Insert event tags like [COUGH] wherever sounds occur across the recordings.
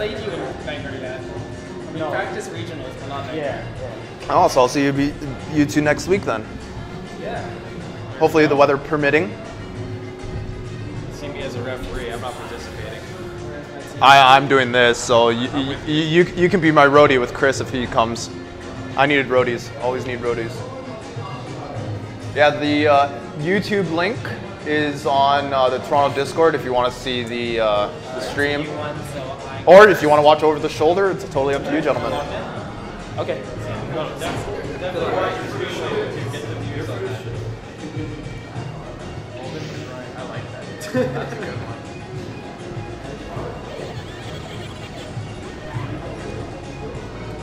played you in Bangor, yeah. We No. practice regionals, but not Bangor. Yeah. Oh, so I'll see you, be, you two next week then. Yeah. Hopefully the weather permitting. See me as a referee. I'm not participating. I, I'm doing this, so you, you, you, you can be my roadie with Chris if he comes. I needed roadies. Always need roadies. Yeah, the uh, YouTube link is on uh, the Toronto Discord if you want to see the, uh, the stream. One, so I. Or if you want to watch over the shoulder, it's totally up to you, gentlemen. Okay.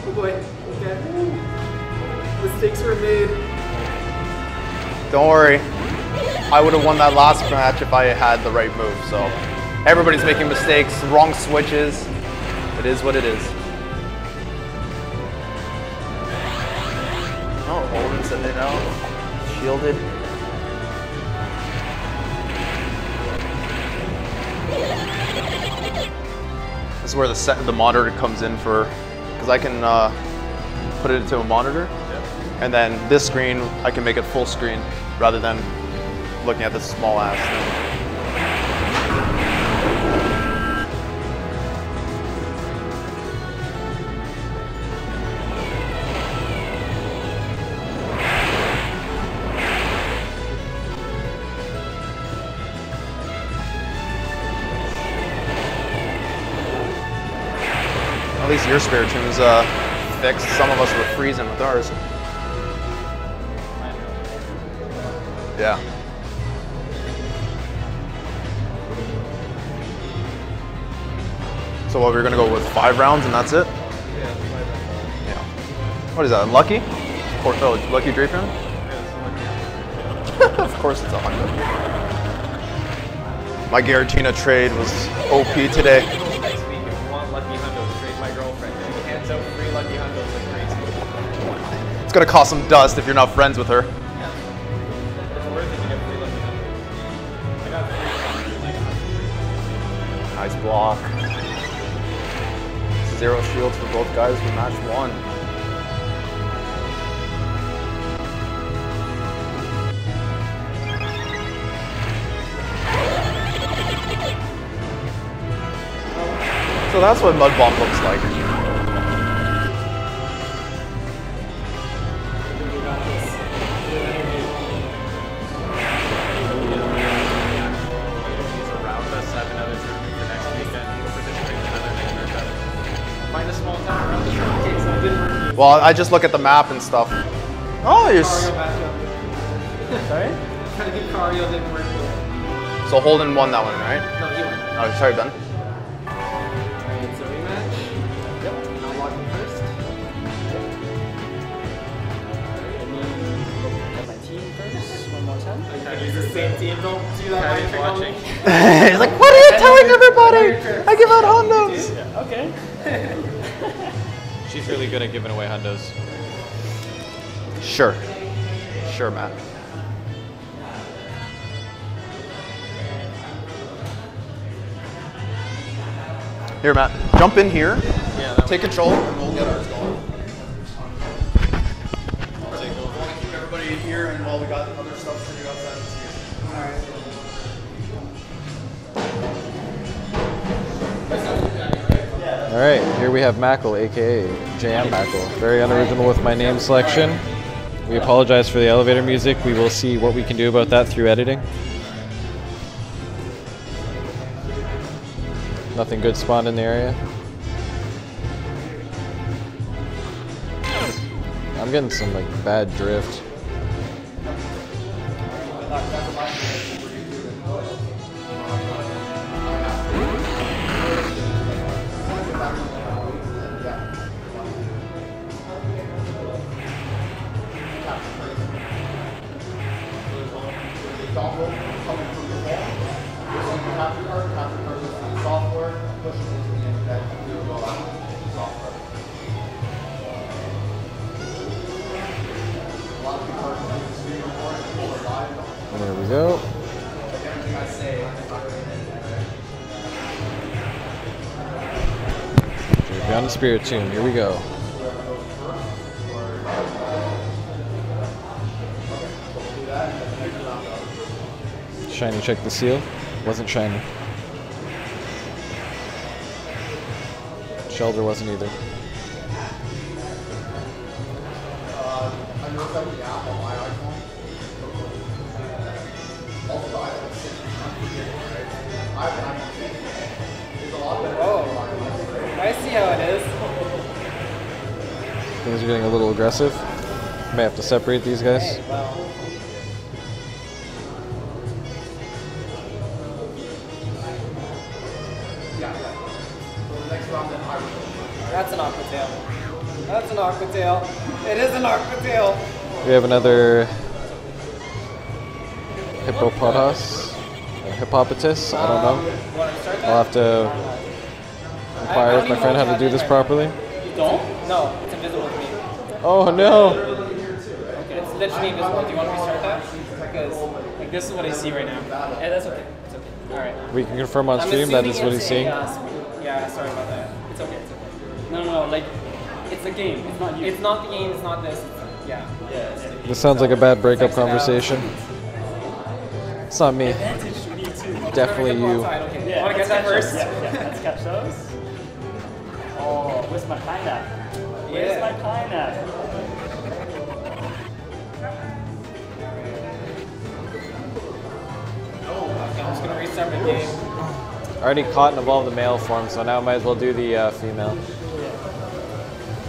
Oh boy. Okay. Mistakes were made. Don't worry. I would have won that last match if I had the right move. So everybody's making mistakes, wrong switches. It is what it is. Oh, Holden sent it out. Shielded. This is where the set, the monitor comes in for, because I can uh, put it into a monitor, and then this screen I can make it full screen rather than looking at this small ass thing. At least your spare tune's uh, fixed. Some of us were freezing with ours. Yeah. So what, we're gonna go with five rounds and that's it? Yeah. What is that, lucky? Of course, oh, it's lucky Drapion? [LAUGHS] of course it's a Hundo. My Giratina trade was OP today. Gonna cause some dust if you're not friends with her. Nice block. Zero shields for both guys for match one. So that's what Mud Bomb looks like. Well, I just look at the map and stuff. Oh, you're s- Cario matchup. sorry. Trying to get Cario didn't work. So Holden won that one, right? No, he won. Oh, sorry, Ben. Alright, so rematch. Yep. I'll log in first. Alright, let me at my team first. One more time. I can the same team. Don't do that. Patty's by watching. He's like, what are you telling everybody? I give out Hundos. Okay. She's really good at giving away Hundos. Sure. Sure, Matt. Here, Matt. Jump in here. Yeah, Take control, and we'll get ours going. Keep everybody in here, and while we got All right, here we have Mackle, aka JM Mackle. Very unoriginal with my name selection. We apologize for the elevator music. We will see what we can do about that through editing. Nothing good spawned in the area. I'm getting some like bad drift. Spiritomb. Here we go. Shiny check the Seel. Wasn't shiny. Shellder wasn't either. How it is. Things are getting a little aggressive. May have to separate these guys. Well, that's an aqua tail. That's an aqua tail. It is an aqua tail. We have another hippopotas, or hippopotamus. I don't know. You want to start that? I'll have to inquire with my friend how to do this properly. You don't? No, it's invisible to me. Oh no! It's literally invisible. Do you want to restart that? Because like this is what I see right now. Yeah, that's okay. It's okay. All right. We can confirm on I'm stream that is what he's seeing. uh, yeah, sorry about that. It's okay. It's okay. No, no, no. Like, it's a game. It's not you. It's not the game. It's not this. It's, yeah. yeah, yeah. This sounds like a bad breakup Text it out. conversation. It's not me. Advantage to me too. Definitely you. side, Okay. Yeah, want to let's get that first? Yeah, yeah, let's catch those. Oh, where's my pineapple? Where's Yeah. my pineapple? Okay, I'm just gonna restart my game. Already caught and evolved the male form, so now I might as well do the uh, female.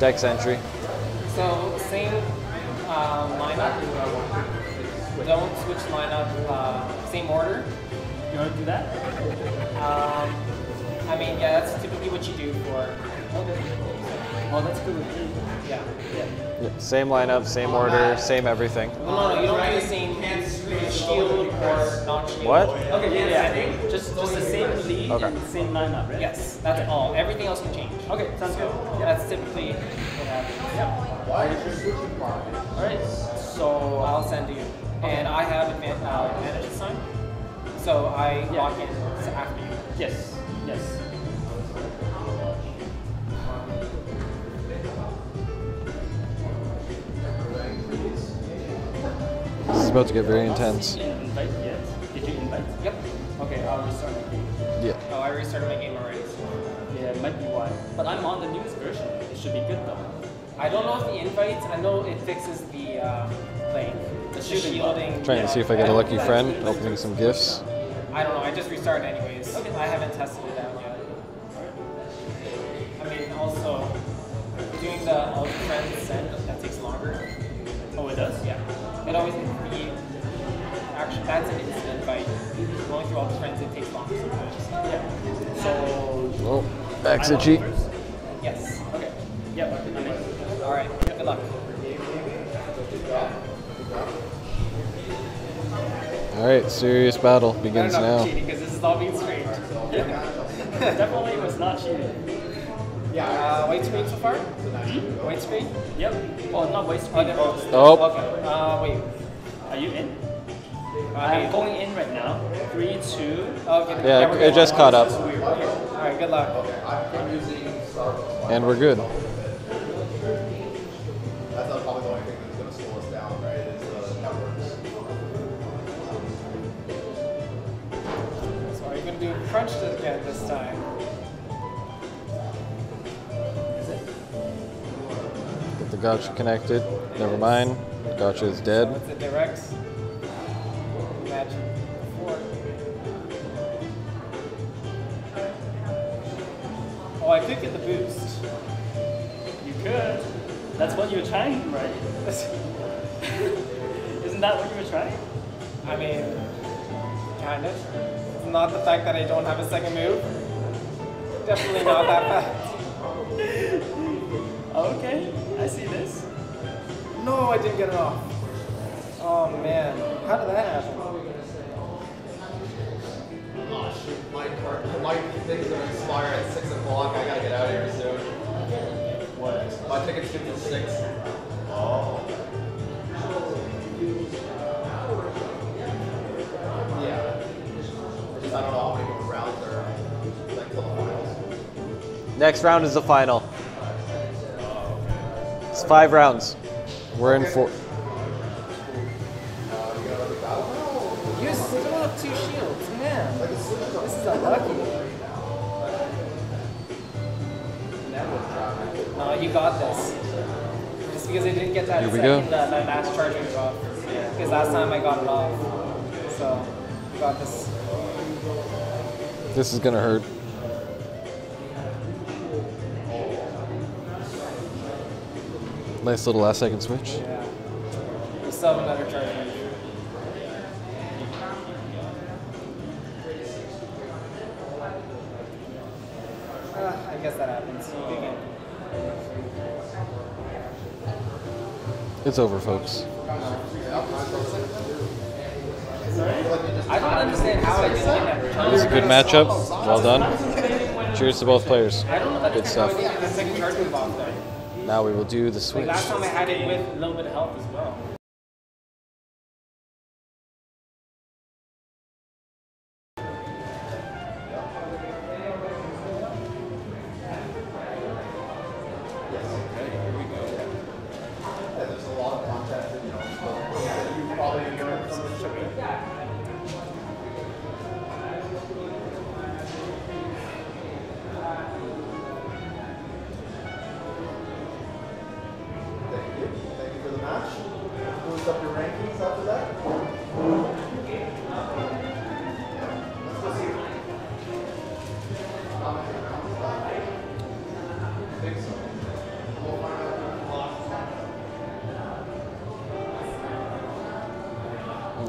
Dex entry. So same uh, lineup. Don't switch lineup. Uh, same order. You want to do that? Um, I mean, yeah, that's typically what you do for. Oh, that's good with me. Yeah. Yeah, same lineup, same order, same everything. Well, no, no, you don't do the same shield or not shield. What? Okay, yeah, yeah. Just, just the same lead Okay. and the same lineup, right? Yes, that's all. Everything else can change. Okay, sounds good. Yeah. That's typically what happens. Yeah. All right. So I'll send you. And I have advan- uh, advantage this time. So I Yeah. lock in after you. yes, yes. Is about to get very intense. Didn't invite yet. Did you invite? Yep. Okay, I'll restart my game. Yeah. Oh, I restarted my game already. Yeah, it might be why. But I'm on the newest version. It should be good though. I don't know if the invites, I know it fixes the, uh, like, the shielding shielding. Trying to see if I get a lucky friend, opening some gifts. I don't know, I just restarted anyways. I haven't tested it out yet. I mean, also, doing the all friends send, that's an instant invite. Going through all the friends, it takes longer sometimes. Yeah. So. Back I'm on Itchy. first? Yes. Okay. Yeah, I'm in. All right. Good luck. All right, serious battle begins don't now. I'm cheating because this is all being streamed. [LAUGHS] Definitely was not cheating. Yeah, uh, white screen so far? White screen? Yep. Oh, not waste Oh, screen. Oh, Oh. Okay. Uh, wait. Are you in? I'm going in right now. Three, two. Okay. Yeah, it just caught up. All right. Good luck. And we're good. That's not probably the only thing that's going to slow us down, right? Is the networks. So are you gonna do a crunch again this time? Is it? Get the gotcha connected. Never mind. Gotcha is dead. What's it directs? Match trying, right? [LAUGHS] Isn't that what you were trying? I mean, kind of. It's not the fact that I don't have a second move. Definitely not that [LAUGHS] fact. Okay, I see this. No, I didn't get it off. Oh man, how did that happen? Next round is the final. It's five rounds. We're in four. You still have two shields, man. This is unlucky. No, you got this. Just because I didn't get that Here we second, go. Uh, that, last charging drop. Because last time I got it off. So, you got this. This is gonna hurt. Nice little last second switch. Yeah. You still have another charging. I guess that happens. It's over, folks. I don't understand how. It was a good matchup. Well done. Cheers to both players. Good stuff. How I didn't get that second charging box there. Now we will do the Like switch. last time I had it with a little bit of health as well. Rankings after that.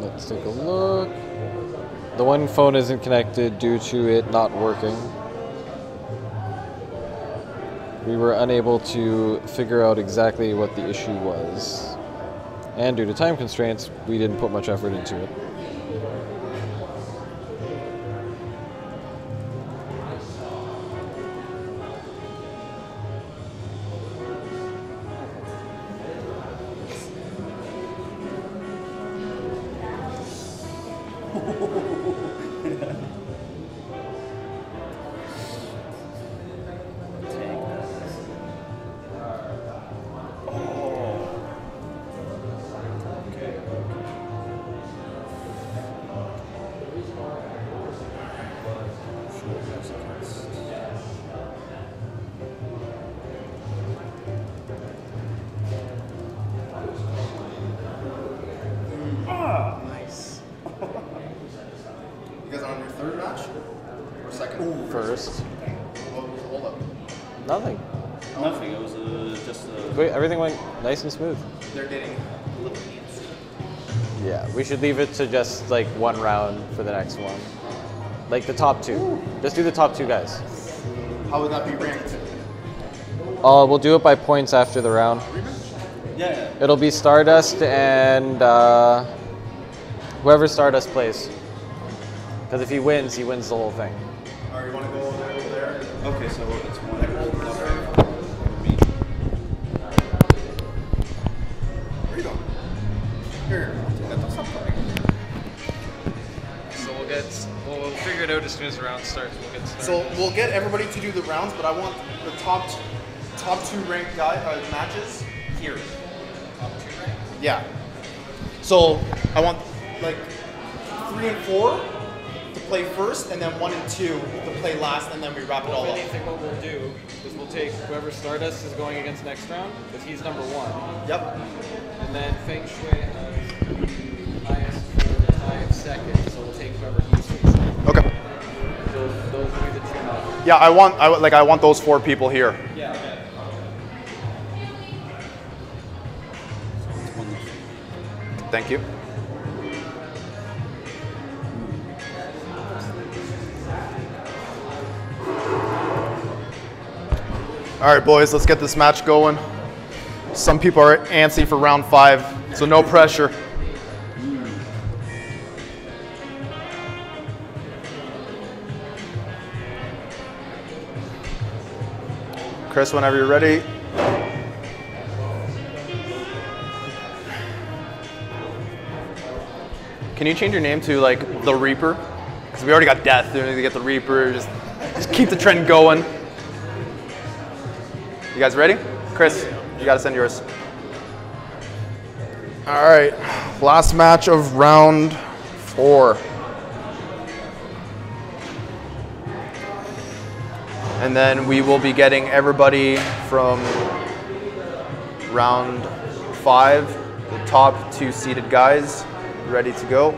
Let's take a look. The one phone isn't connected due to it not working. We were unable to figure out exactly what the issue was. And due to time constraints, we didn't put much effort into it. Are on your third match? Or second? First. What was the hold up? Nothing. Nothing. It was uh, just uh, Wait, everything went nice and smooth. They're getting a little antsy. Yeah, we should leave it to just like one round for the next one. Like the top two. Just do the top two guys. How would that be ranked? Uh, we'll do it by points after the round. yeah, yeah. It'll be Stardust and uh, whoever Stardust plays. Because if he wins, he wins the whole thing. Or you want to go over there? Okay, so it's one. Where you going? Here. That's not funny. So we'll get, we'll, we'll figure it out as soon as the round starts. We'll get started. So we'll get everybody to do the rounds, but I want the top t- top two ranked guy uh, matches here. Top two? Yeah. So I want like three and four to play first, and then one and two to play last, and then we wrap it all up. really think what we'll do is we'll take whoever Stardust is going against next round, because he's number one. Yep. And then Feng Shui has highest for time second, so we'll take whoever he's facing. Okay. Those, those will be the two. Yeah, I want I like I want those four people here. Yeah. Thank you. All right, boys, let's get this match going. Some people are antsy for round five, so no pressure. Chris, whenever you're ready. Can you change your name to like the Reaper? Because we already got Death. We need to get the Reaper. Just, just keep the trend going. You guys ready? Chris, You gotta send yours. All right, last match of round four. And then we will be getting everybody from round five, the top two seated guys, ready to go.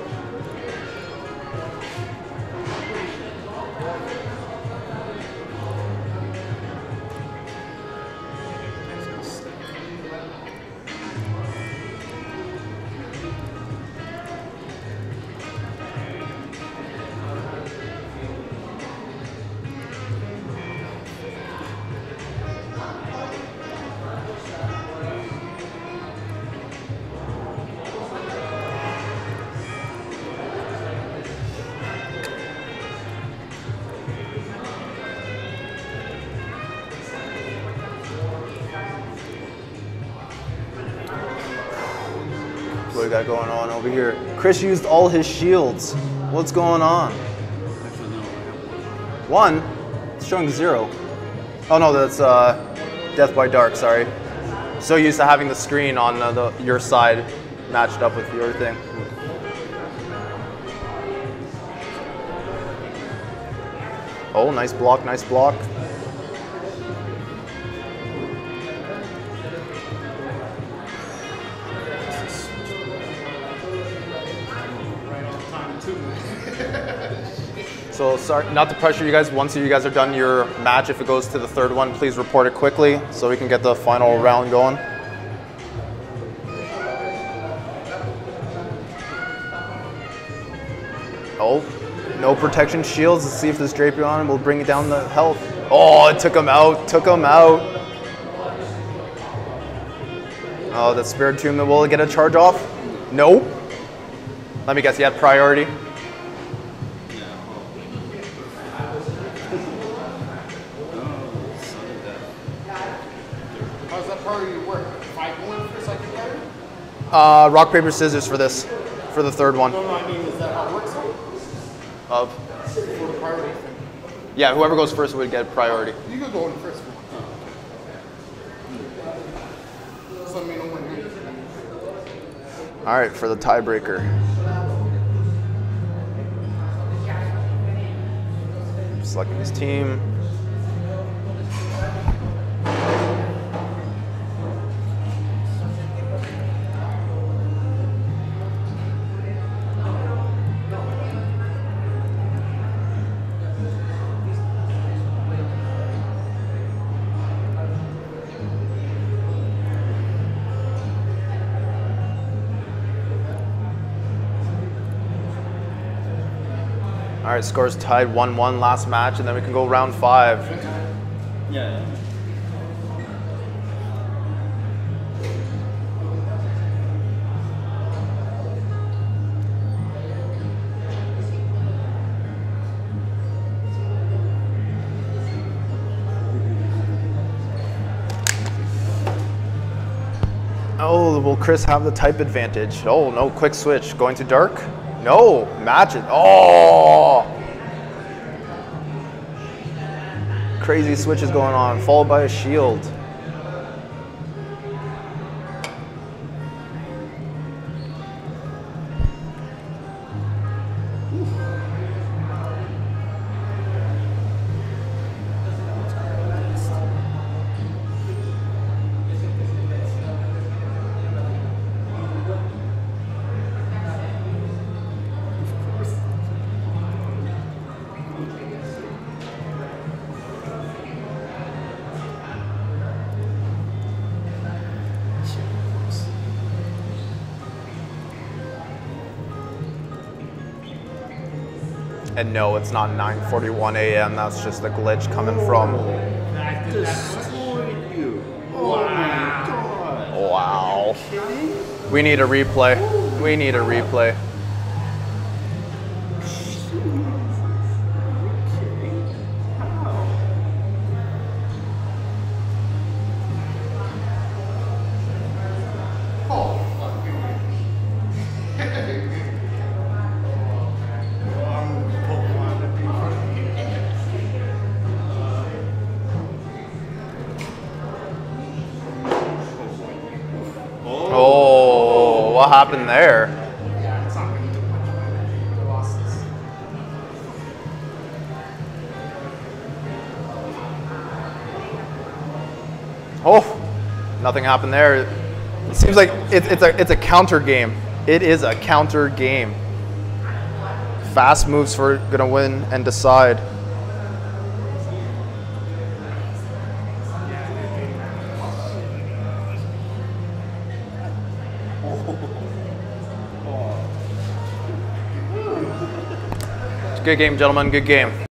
Got going on over here? Chris used all his shields. What's going on? One. It's showing zero. Oh no, that's uh, Death by Dark, sorry. So used to having the screen on the, your side matched up with your thing. Oh, nice block, nice block. So sorry, not to pressure you guys. Once you guys are done your match, if it goes to the third one, please report it quickly so we can get the final round going. Oh, no protection shields. Let's see if this Drapion will bring it down the health. Oh, it took him out. Took him out. Oh, the Spiritomb will get a charge off? Nope. Let me guess, he had priority. Oh, sudden death. How's that part of your work? If I go in for second player? Uh, rock, paper, scissors for this, for the third one. No, no, I mean, is that how it works? Of, For the priority thing. yeah, whoever goes first would get priority. You could go in first. if you want. Just let me know when you're. All right, for the tiebreaker. Selecting his team. All right, scores tied 1-1 last match, and then we can go round five. Yeah. Oh, will Chris have the type advantage? Oh, no, quick switch. Going to dark? No, match it. Oh! Crazy switches going on, followed by a shield. And no, it's not 9:41 a.m. That's just a glitch coming from. Destroyed you. Oh my god. Wow. We need a replay. We need a replay. What happened there? Oh, nothing happened there. It seems like it, it's a it's a counter game. It is a counter game. Fast moves for gonna win and decide. Good game, gentlemen. Good game.